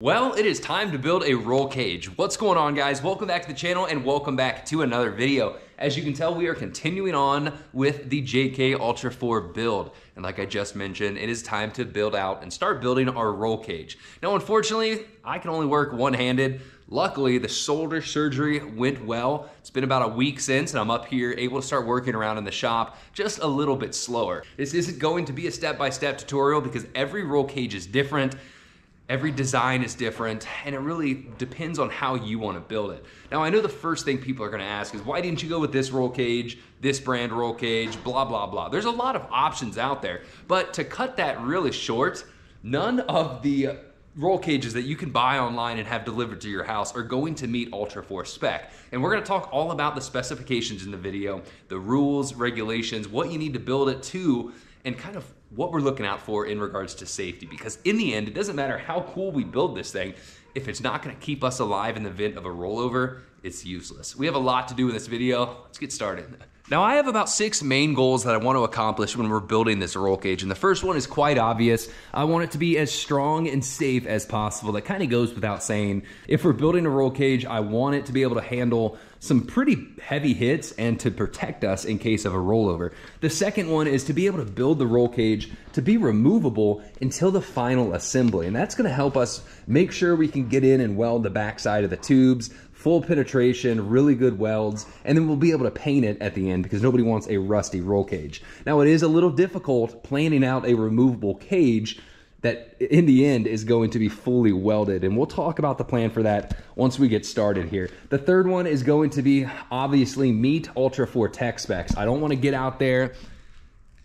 Well, it is time to build a roll cage. What's going on guys? Welcome back to the channel and welcome back to another video. As you can tell, we are continuing on with the JK Ultra 4 build. And like I just mentioned, it is time to build out and start building our roll cage. Now, unfortunately, I can only work one-handed. Luckily, the shoulder surgery went well. It's been about a week since, and I'm up here able to start working around in the shop just a little bit slower. This isn't going to be a step-by-step -step tutorial because every roll cage is different. Every design is different, and it really depends on how you wanna build it. Now, I know the first thing people are gonna ask is, why didn't you go with this roll cage, this brand roll cage, blah, blah, blah. There's a lot of options out there, but to cut that really short, none of the roll cages that you can buy online and have delivered to your house are going to meet Ultra 4 spec. And we're gonna talk all about the specifications in the video, the rules, regulations, what you need to build it to, and kind of what we're looking out for in regards to safety. Because in the end, it doesn't matter how cool we build this thing, if it's not gonna keep us alive in the event of a rollover, it's useless. We have a lot to do in this video. Let's get started. Now I have about six main goals that I want to accomplish when we're building this roll cage. And the first one is quite obvious. I want it to be as strong and safe as possible. That kind of goes without saying. If we're building a roll cage, I want it to be able to handle some pretty heavy hits and to protect us in case of a rollover. The second one is to be able to build the roll cage to be removable until the final assembly. And that's gonna help us make sure we can get in and weld the backside of the tubes, full penetration, really good welds, and then we'll be able to paint it at the end because nobody wants a rusty roll cage. Now it is a little difficult planning out a removable cage that in the end is going to be fully welded. And we'll talk about the plan for that once we get started here. The third one is going to be obviously meet Ultra 4 tech specs. I don't want to get out there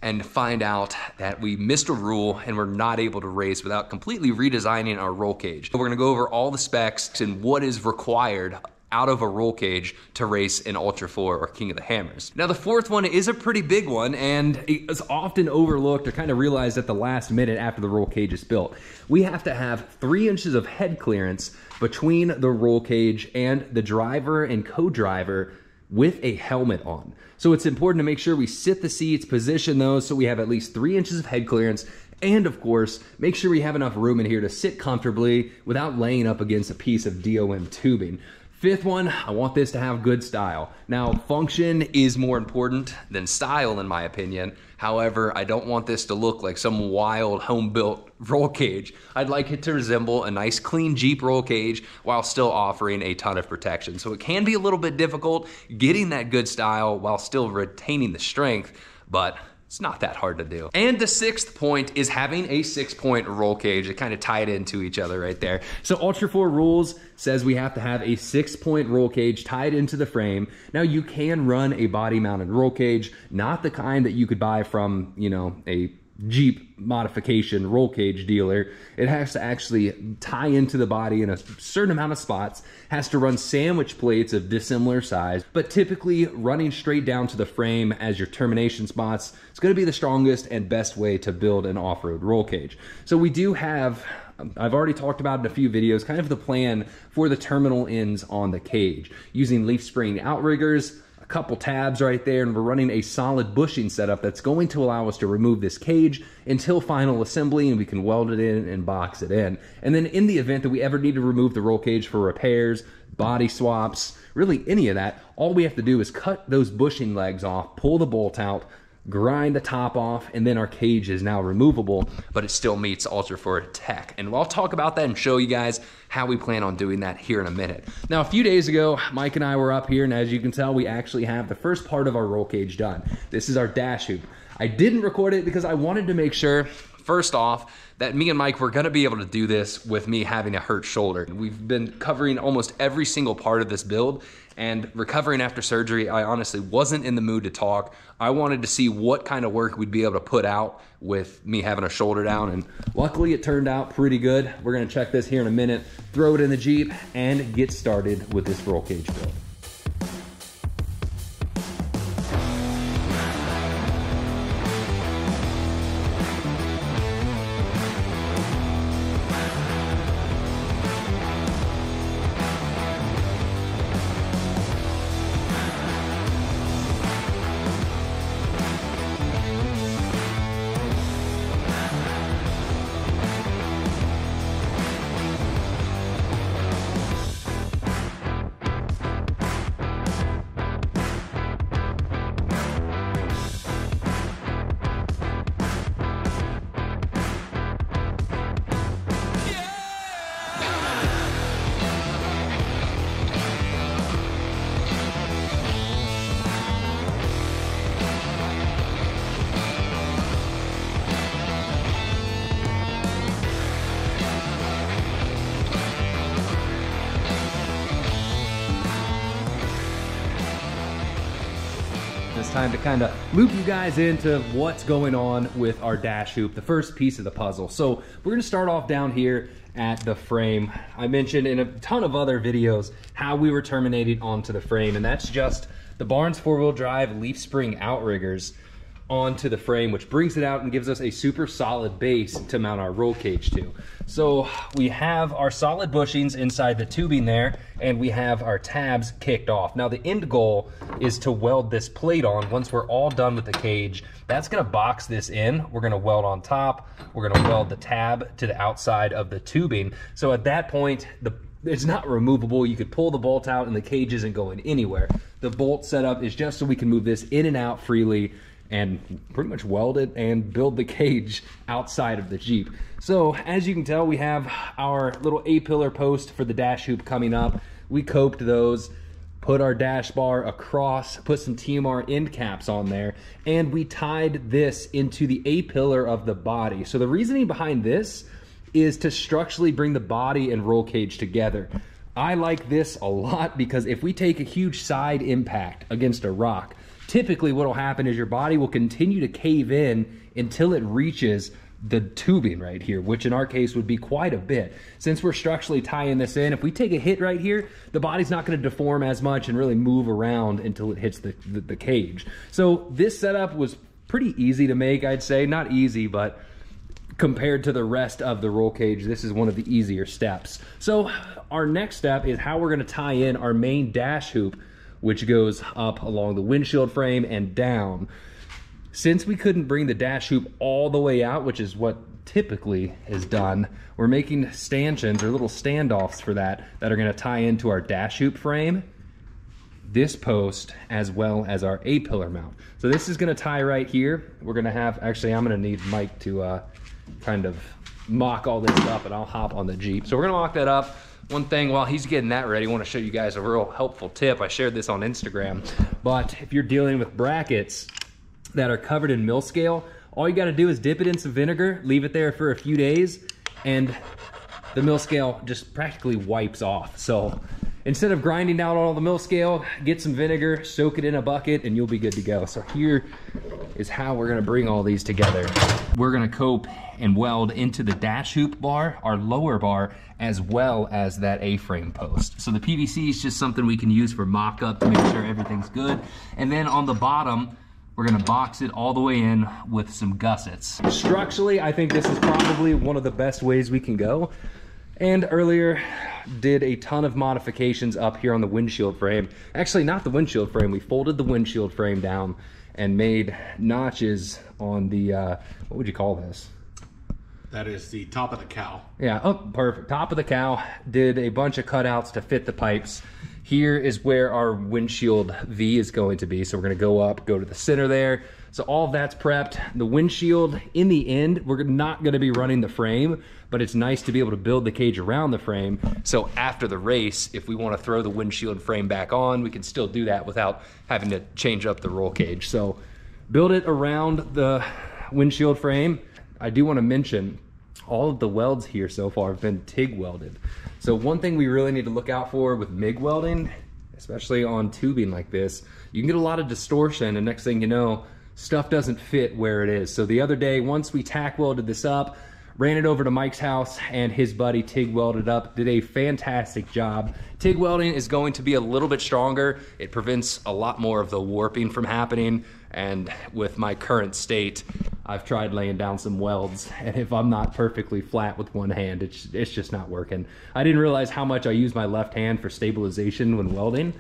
and find out that we missed a rule and we're not able to race without completely redesigning our roll cage. We're gonna go over all the specs and what is required out of a roll cage to race in Ultra 4 or King of the Hammers. Now the fourth one is a pretty big one and it's often overlooked or kind of realized at the last minute after the roll cage is built. We have to have three inches of head clearance between the roll cage and the driver and co-driver with a helmet on. So it's important to make sure we sit the seats, position those so we have at least three inches of head clearance and of course, make sure we have enough room in here to sit comfortably without laying up against a piece of DOM tubing. Fifth one, I want this to have good style. Now, function is more important than style in my opinion. However, I don't want this to look like some wild home-built roll cage. I'd like it to resemble a nice clean Jeep roll cage while still offering a ton of protection. So it can be a little bit difficult getting that good style while still retaining the strength, but it's not that hard to do. And the sixth point is having a six point roll cage. It kind of tied into each other right there. So Ultra 4 rules says we have to have a six point roll cage tied into the frame. Now you can run a body mounted roll cage, not the kind that you could buy from, you know, a Jeep modification roll cage dealer, it has to actually tie into the body in a certain amount of spots, has to run sandwich plates of dissimilar size, but typically running straight down to the frame as your termination spots It's gonna be the strongest and best way to build an off-road roll cage. So we do have I've already talked about in a few videos, kind of the plan for the terminal ends on the cage, using leaf spring outriggers, couple tabs right there and we're running a solid bushing setup that's going to allow us to remove this cage until final assembly and we can weld it in and box it in. And then in the event that we ever need to remove the roll cage for repairs, body swaps, really any of that, all we have to do is cut those bushing legs off, pull the bolt out, grind the top off, and then our cage is now removable, but it still meets Ultra 4 tech. And I'll talk about that and show you guys how we plan on doing that here in a minute. Now, a few days ago, Mike and I were up here, and as you can tell, we actually have the first part of our roll cage done. This is our dash hoop. I didn't record it because I wanted to make sure First off, that me and Mike were gonna be able to do this with me having a hurt shoulder. We've been covering almost every single part of this build and recovering after surgery, I honestly wasn't in the mood to talk. I wanted to see what kind of work we'd be able to put out with me having a shoulder down and luckily it turned out pretty good. We're gonna check this here in a minute, throw it in the Jeep and get started with this roll cage build. Time to kind of loop you guys into what's going on with our dash hoop, the first piece of the puzzle. So we're gonna start off down here at the frame. I mentioned in a ton of other videos how we were terminating onto the frame, and that's just the Barnes four-wheel drive leaf spring outriggers onto the frame, which brings it out and gives us a super solid base to mount our roll cage to. So we have our solid bushings inside the tubing there, and we have our tabs kicked off. Now the end goal is to weld this plate on once we're all done with the cage. That's gonna box this in. We're gonna weld on top. We're gonna weld the tab to the outside of the tubing. So at that point, the it's not removable. You could pull the bolt out and the cage isn't going anywhere. The bolt setup is just so we can move this in and out freely and pretty much weld it and build the cage outside of the Jeep. So as you can tell, we have our little A-pillar post for the dash hoop coming up. We coped those, put our dash bar across, put some TMR end caps on there, and we tied this into the A-pillar of the body. So the reasoning behind this is to structurally bring the body and roll cage together. I like this a lot because if we take a huge side impact against a rock, typically what will happen is your body will continue to cave in until it reaches the tubing right here, which in our case would be quite a bit. Since we're structurally tying this in, if we take a hit right here, the body's not gonna deform as much and really move around until it hits the, the, the cage. So this setup was pretty easy to make, I'd say. Not easy, but compared to the rest of the roll cage, this is one of the easier steps. So our next step is how we're gonna tie in our main dash hoop which goes up along the windshield frame and down. Since we couldn't bring the dash hoop all the way out, which is what typically is done, we're making stanchions or little standoffs for that that are gonna tie into our dash hoop frame, this post, as well as our A-pillar mount. So this is gonna tie right here. We're gonna have, actually I'm gonna need Mike to uh, kind of mock all this up and I'll hop on the Jeep. So we're gonna mock that up. One thing while he's getting that ready, I want to show you guys a real helpful tip. I shared this on Instagram, but if you're dealing with brackets that are covered in mill scale, all you got to do is dip it in some vinegar, leave it there for a few days, and the mill scale just practically wipes off. So instead of grinding out all the mill scale, get some vinegar, soak it in a bucket, and you'll be good to go. So here is how we're gonna bring all these together. We're gonna cope and weld into the dash hoop bar, our lower bar, as well as that A-frame post. So the PVC is just something we can use for mock-up to make sure everything's good. And then on the bottom, we're gonna box it all the way in with some gussets. Structurally, I think this is probably one of the best ways we can go. And earlier, did a ton of modifications up here on the windshield frame. Actually, not the windshield frame. We folded the windshield frame down and made notches on the, uh, what would you call this? That is the top of the cowl. Yeah, oh, perfect. Top of the cowl. Did a bunch of cutouts to fit the pipes. Here is where our windshield V is going to be. So we're gonna go up, go to the center there. So all that's prepped. The windshield, in the end, we're not gonna be running the frame, but it's nice to be able to build the cage around the frame. So after the race, if we wanna throw the windshield frame back on, we can still do that without having to change up the roll cage. So build it around the windshield frame. I do wanna mention, all of the welds here so far have been TIG welded. So one thing we really need to look out for with MIG welding, especially on tubing like this, you can get a lot of distortion and next thing you know, stuff doesn't fit where it is. So the other day, once we tack welded this up, ran it over to Mike's house and his buddy TIG welded up, did a fantastic job. TIG welding is going to be a little bit stronger. It prevents a lot more of the warping from happening. And with my current state, I've tried laying down some welds and if I'm not perfectly flat with one hand, it's, it's just not working. I didn't realize how much I use my left hand for stabilization when welding,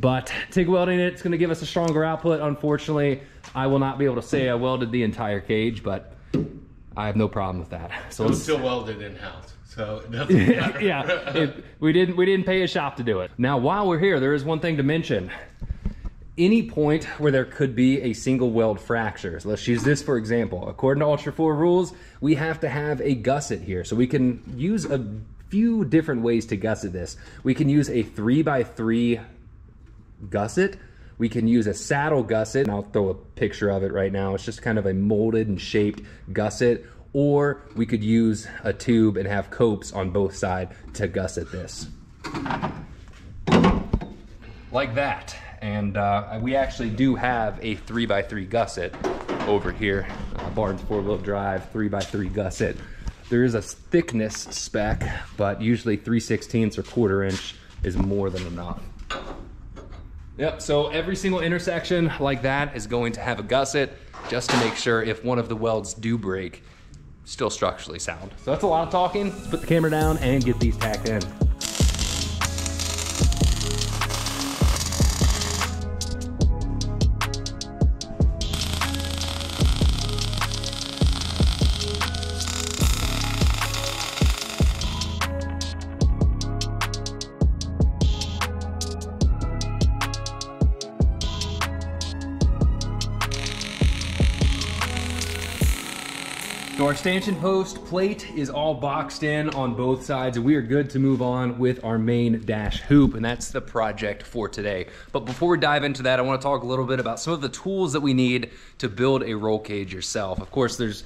but TIG welding it's gonna give us a stronger output. Unfortunately, I will not be able to say I welded the entire cage, but I have no problem with that. So it's still welded in-house. So it yeah, it, we didn't we didn't pay a shop to do it. Now, while we're here, there is one thing to mention any point where there could be a single weld fracture. So let's use this for example. According to Ultra 4 rules, we have to have a gusset here. So we can use a few different ways to gusset this. We can use a 3 by 3 gusset. We can use a saddle gusset, and I'll throw a picture of it right now. It's just kind of a molded and shaped gusset. Or we could use a tube and have copes on both sides to gusset this. Like that And uh, we actually do have a 3x3 gusset over here. Uh, Barnes four-wheel drive 3x3 gusset. There is a thickness spec, but usually 3 16ths or quarter inch is more than enough. Yep, so every single intersection like that is going to have a gusset just to make sure if one of the welds do break, still structurally sound. So that's a lot of talking. Let's put the camera down and get these tacked in. So our stanchion post plate is all boxed in on both sides and we are good to move on with our main dash hoop and that's the project for today. But before we dive into that, I wanna talk a little bit about some of the tools that we need to build a roll cage yourself. Of course, there's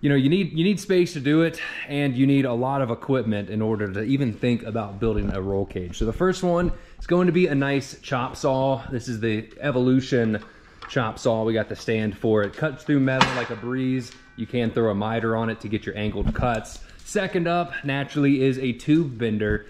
you know, you need you need space to do it and you need a lot of equipment in order to even think about building a roll cage. So the first one is going to be a nice chop saw. This is the Evolution chop saw. We got the stand for it. Cuts through metal like a breeze. You can throw a miter on it to get your angled cuts. Second up, naturally, is a tube bender,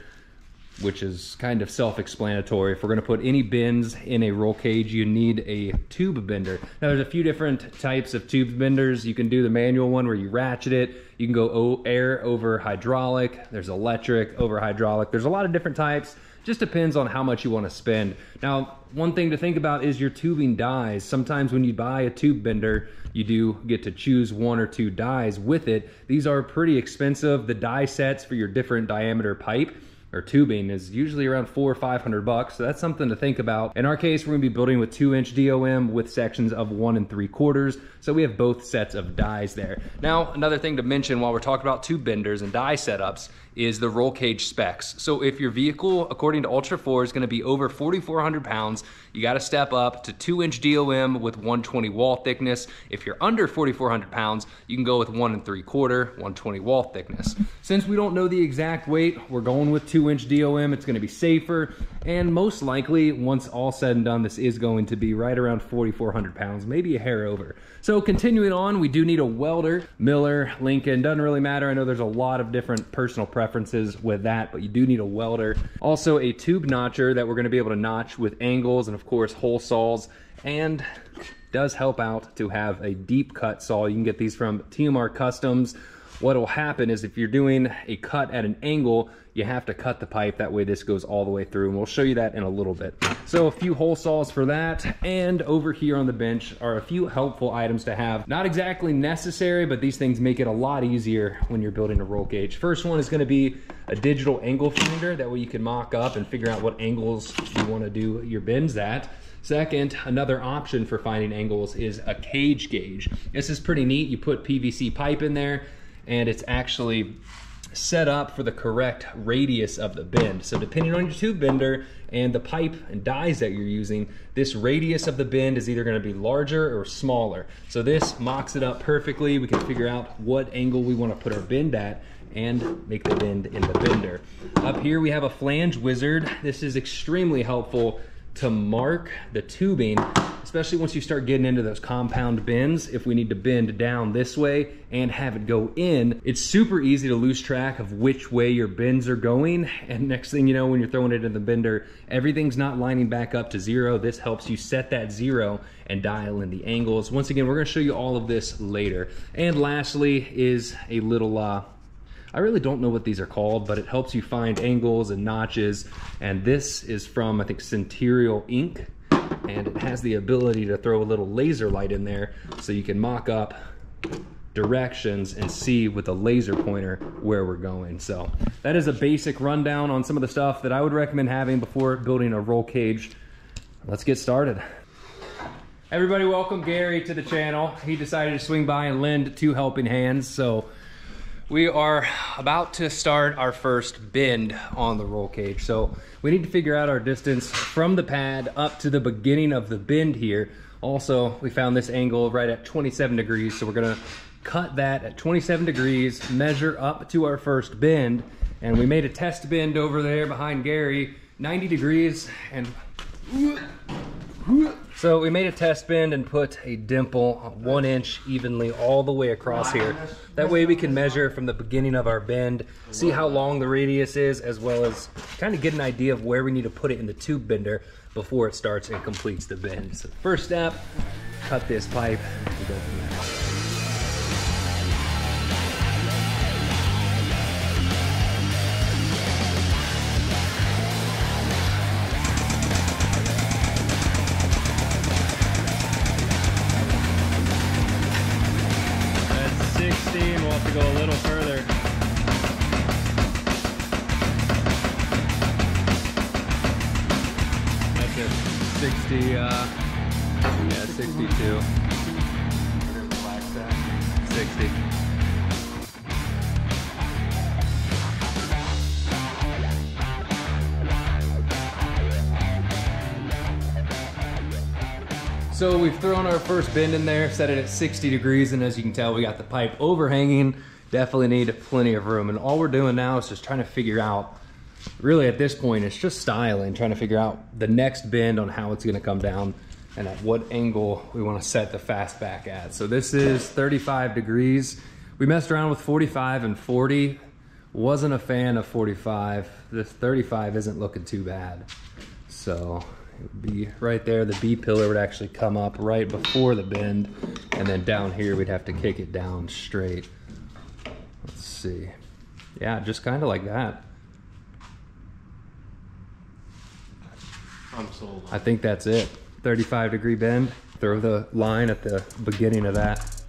which is kind of self-explanatory. If we're gonna put any bends in a roll cage, you need a tube bender. Now there's a few different types of tube benders. You can do the manual one where you ratchet it. You can go air over hydraulic. There's electric over hydraulic. There's a lot of different types. Just depends on how much you want to spend. Now, one thing to think about is your tubing dies. Sometimes when you buy a tube bender, you do get to choose one or two dies with it. These are pretty expensive. The die sets for your different diameter pipe or tubing is usually around four or 500 bucks. So that's something to think about. In our case, we're gonna be building with two inch DOM with sections of one and three quarters. So we have both sets of dies there. Now, another thing to mention while we're talking about tube benders and die setups is the roll cage specs. So if your vehicle, according to Ultra 4, is gonna be over 4,400 pounds, you gotta step up to two inch DOM with 120 wall thickness. If you're under 4,400 pounds, you can go with one and three quarter, 120 wall thickness. Since we don't know the exact weight, we're going with two inch DOM. It's gonna be safer. And most likely, once all said and done, this is going to be right around 4,400 pounds, maybe a hair over. So continuing on, we do need a welder, Miller, Lincoln, doesn't really matter. I know there's a lot of different personal preferences with that, but you do need a welder. Also a tube notcher that we're gonna be able to notch with angles and of course hole saws and does help out to have a deep cut saw. You can get these from TMR Customs. What will happen is if you're doing a cut at an angle, you have to cut the pipe. That way this goes all the way through and we'll show you that in a little bit. So a few hole saws for that. And over here on the bench are a few helpful items to have. Not exactly necessary, but these things make it a lot easier when you're building a roll cage. First one is gonna be a digital angle finder. That way you can mock up and figure out what angles you wanna do your bends at. Second, another option for finding angles is a cage gauge. This is pretty neat. You put PVC pipe in there and it's actually set up for the correct radius of the bend. So depending on your tube bender and the pipe and dies that you're using, this radius of the bend is either gonna be larger or smaller. So this mocks it up perfectly. We can figure out what angle we wanna put our bend at and make the bend in the bender. Up here we have a flange wizard. This is extremely helpful to mark the tubing, especially once you start getting into those compound bends. If we need to bend down this way and have it go in, it's super easy to lose track of which way your bends are going. And next thing you know, when you're throwing it in the bender, everything's not lining back up to zero. This helps you set that zero and dial in the angles. Once again, we're gonna show you all of this later. And lastly is a little uh, I really don't know what these are called, but it helps you find angles and notches. And this is from, I think, Centurial Ink. And it has the ability to throw a little laser light in there so you can mock up directions and see with a laser pointer where we're going. So that is a basic rundown on some of the stuff that I would recommend having before building a roll cage. Let's get started. Everybody welcome Gary to the channel. He decided to swing by and lend two helping hands. So we are about to start our first bend on the roll cage. So we need to figure out our distance from the pad up to the beginning of the bend here. Also, we found this angle right at 27 degrees. So we're gonna cut that at 27 degrees, measure up to our first bend. And we made a test bend over there behind Gary, 90 degrees. And So we made a test bend and put a dimple one inch evenly all the way across here. That way we can measure from the beginning of our bend, see how long the radius is, as well as kind of get an idea of where we need to put it in the tube bender before it starts and completes the bend. So first step, cut this pipe So we've thrown our first bend in there, set it at 60 degrees, and as you can tell, we got the pipe overhanging. Definitely need plenty of room. And all we're doing now is just trying to figure out, really at this point, it's just styling, trying to figure out the next bend on how it's gonna come down and at what angle we want to set the fastback at. So this is 35 degrees. We messed around with 45 and 40. Wasn't a fan of 45. This 35 isn't looking too bad. So be right there. The B pillar would actually come up right before the bend. And then down here, we'd have to kick it down straight. Let's see. Yeah, just kind of like that. I'm sold. I think that's it. 35 degree bend. Throw the line at the beginning of that.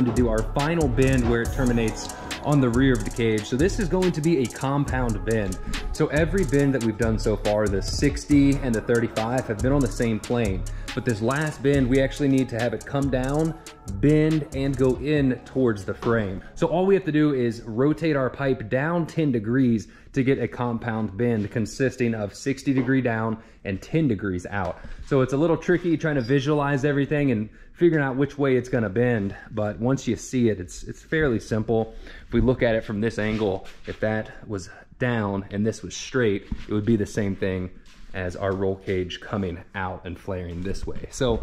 Time to do our final bend where it terminates on the rear of the cage. So this is going to be a compound bend. So every bend that we've done so far, the 60 and the 35 have been on the same plane. But this last bend, we actually need to have it come down, bend, and go in towards the frame. So all we have to do is rotate our pipe down 10 degrees to get a compound bend consisting of 60 degree down and 10 degrees out. So it's a little tricky trying to visualize everything and figuring out which way it's gonna bend. But once you see it, it's, it's fairly simple. If we look at it from this angle, if that was down and this was straight, it would be the same thing as our roll cage coming out and flaring this way. So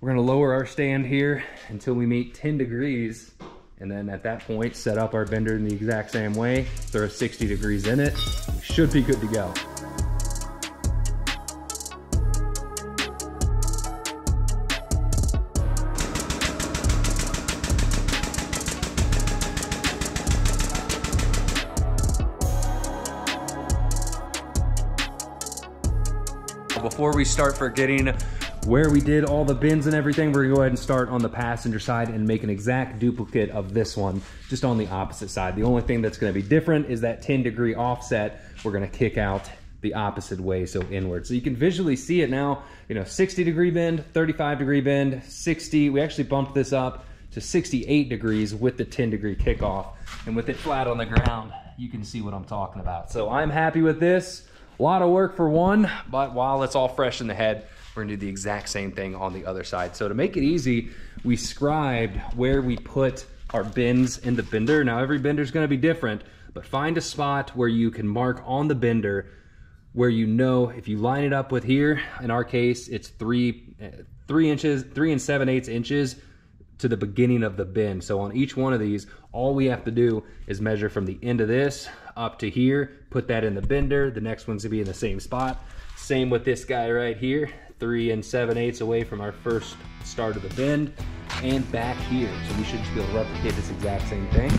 we're gonna lower our stand here until we meet 10 degrees. And then at that point, set up our bender in the exact same way, throw 60 degrees in it, we should be good to go. We start forgetting where we did all the bins and everything, we're gonna go ahead and start on the passenger side and make an exact duplicate of this one, just on the opposite side. The only thing that's gonna be different is that 10 degree offset, we're gonna kick out the opposite way, so inward. So you can visually see it now, you know, 60 degree bend, 35 degree bend, 60, we actually bumped this up to 68 degrees with the 10 degree kickoff. And with it flat on the ground, you can see what I'm talking about. So I'm happy with this. A lot of work for one, but while it's all fresh in the head, we're gonna do the exact same thing on the other side. So to make it easy, we scribed where we put our bins in the bender. Now every bender is gonna be different, but find a spot where you can mark on the bender where you know if you line it up with here, in our case, it's three, eh, three inches, three and seven eighths inches to the beginning of the bend. So on each one of these, all we have to do is measure from the end of this up to here, put that in the bender. The next one's to be in the same spot. Same with this guy right here, three and seven eighths away from our first start of the bend and back here. So we should just be able to replicate this exact same thing.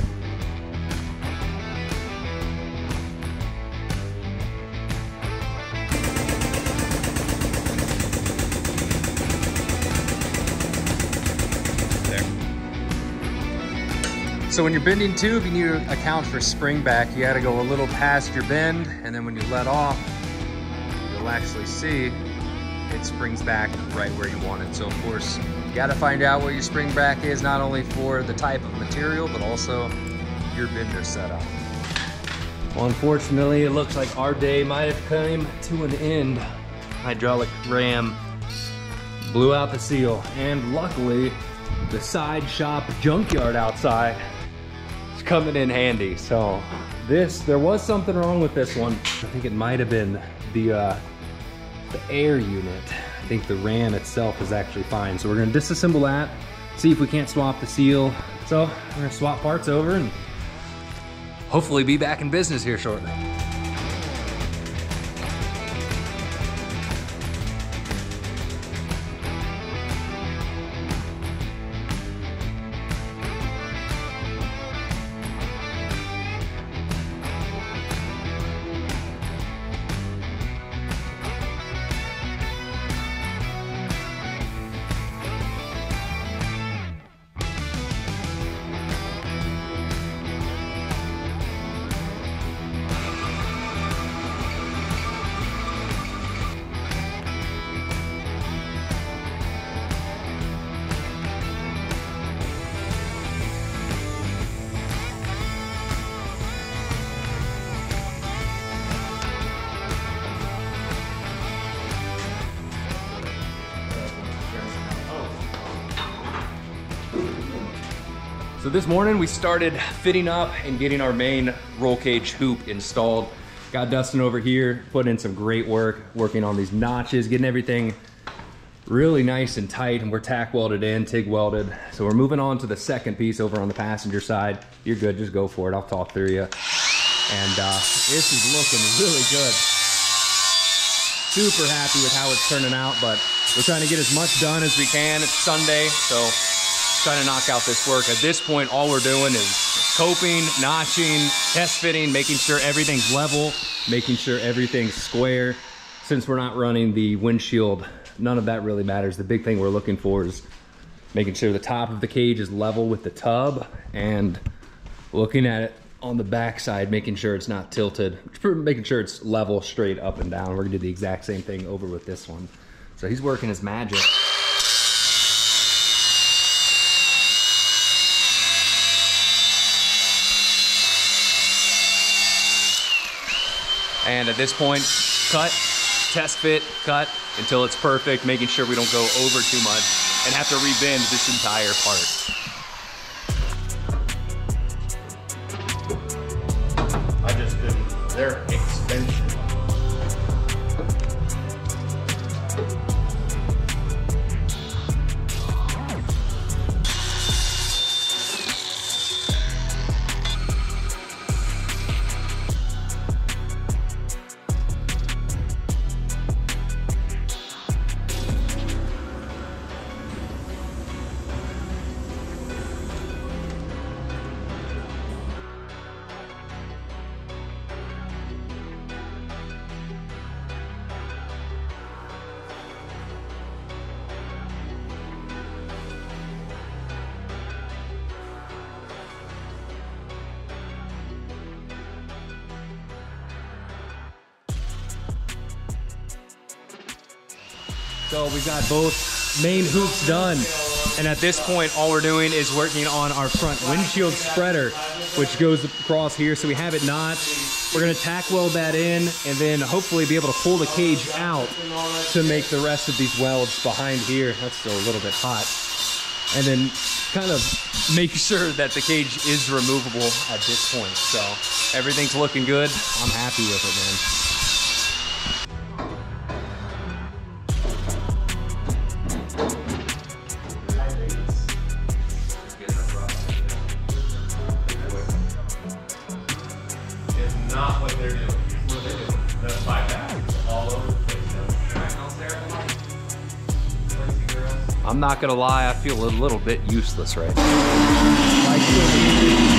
So when you're bending tube, you need to account for spring back. You gotta go a little past your bend, and then when you let off, you'll actually see it springs back right where you want it. So of course, you gotta find out where your spring back is, not only for the type of material, but also your bender setup. Well, unfortunately, it looks like our day might have come to an end. Hydraulic ram blew out the seal, and luckily, the side shop junkyard outside coming in handy. So this, there was something wrong with this one. I think it might have been the uh, the air unit. I think the ram itself is actually fine. So we're gonna disassemble that, see if we can't swap the seal. So we're gonna swap parts over and hopefully be back in business here shortly. This morning we started fitting up and getting our main roll cage hoop installed. Got Dustin over here, putting in some great work, working on these notches, getting everything really nice and tight, and we're tack welded in, TIG welded. So we're moving on to the second piece over on the passenger side. You're good, just go for it, I'll talk through you. And uh, this is looking really good. Super happy with how it's turning out, but we're trying to get as much done as we can. It's Sunday, so trying to knock out this work. At this point, all we're doing is coping, notching, test fitting, making sure everything's level, making sure everything's square. Since we're not running the windshield, none of that really matters. The big thing we're looking for is making sure the top of the cage is level with the tub and looking at it on the backside, making sure it's not tilted, making sure it's level straight up and down. We're gonna do the exact same thing over with this one. So he's working his magic. And at this point, cut, test fit, cut until it's perfect, making sure we don't go over too much and have to rebend this entire part. We've got both main hoops done. And at this point, all we're doing is working on our front windshield spreader, which goes across here. So we have it notched. We're gonna tack weld that in and then hopefully be able to pull the cage out to make the rest of these welds behind here. That's still a little bit hot. And then kind of make sure that the cage is removable at this point. So everything's looking good. I'm happy with it, man. I'm not gonna lie, I feel a little bit useless right now.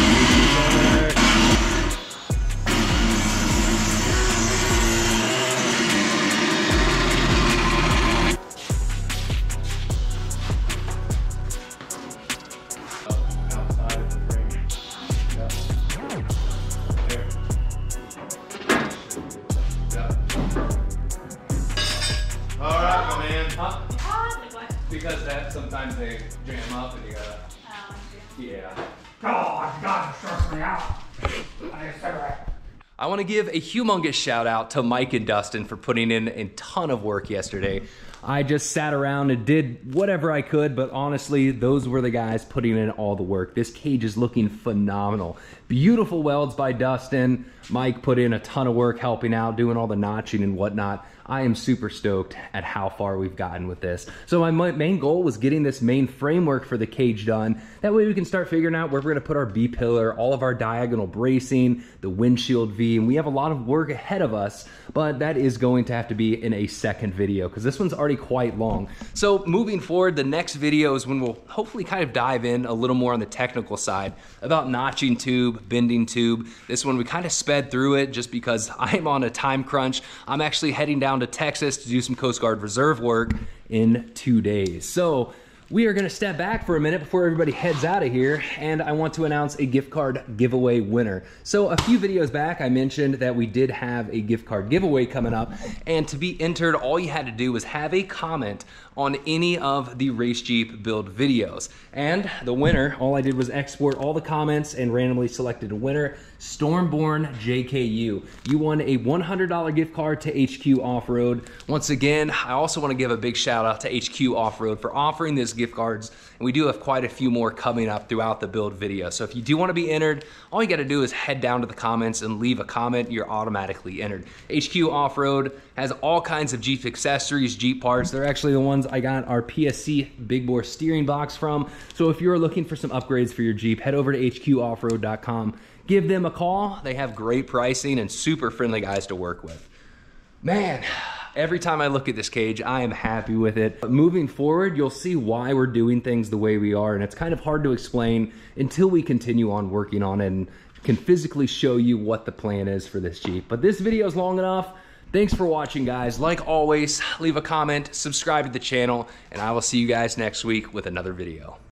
To give a humongous shout out to Mike and Dustin for putting in a ton of work yesterday. I just sat around and did whatever I could, but honestly, those were the guys putting in all the work. This cage is looking phenomenal. Beautiful welds by Dustin. Mike put in a ton of work helping out, doing all the notching and whatnot. I am super stoked at how far we've gotten with this. So my main goal was getting this main framework for the cage done. That way we can start figuring out where we're gonna put our B-pillar, all of our diagonal bracing, the windshield V, and we have a lot of work ahead of us, but that is going to have to be in a second video because this one's already quite long. So moving forward, the next video is when we'll hopefully kind of dive in a little more on the technical side about notching tube, bending tube. This one we kind of sped through it just because I'm on a time crunch. I'm actually heading down to Texas to do some Coast Guard reserve work in two days. So we are gonna step back for a minute before everybody heads out of here, and I want to announce a gift card giveaway winner. So a few videos back, I mentioned that we did have a gift card giveaway coming up, and to be entered, all you had to do was have a comment on any of the Race Jeep build videos. And the winner, all I did was export all the comments and randomly selected a winner, Stormborn JKU. You won a $100 gift card to HQ Off-Road. Once again, I also wanna give a big shout out to HQ Off-Road for offering this gift cards. And we do have quite a few more coming up throughout the build video. So if you do wanna be entered, all you gotta do is head down to the comments and leave a comment, you're automatically entered. HQ Off-Road has all kinds of Jeep accessories, Jeep parts. They're actually the ones I got our PSC big bore steering box from. So if you're looking for some upgrades for your Jeep, head over to hqoffroad.com. Give them a call. They have great pricing and super friendly guys to work with. Man, every time I look at this cage, I am happy with it. But moving forward, you'll see why we're doing things the way we are. And it's kind of hard to explain until we continue on working on it and can physically show you what the plan is for this Jeep. But this video is long enough. Thanks for watching, guys. Like always, leave a comment, subscribe to the channel, and I will see you guys next week with another video.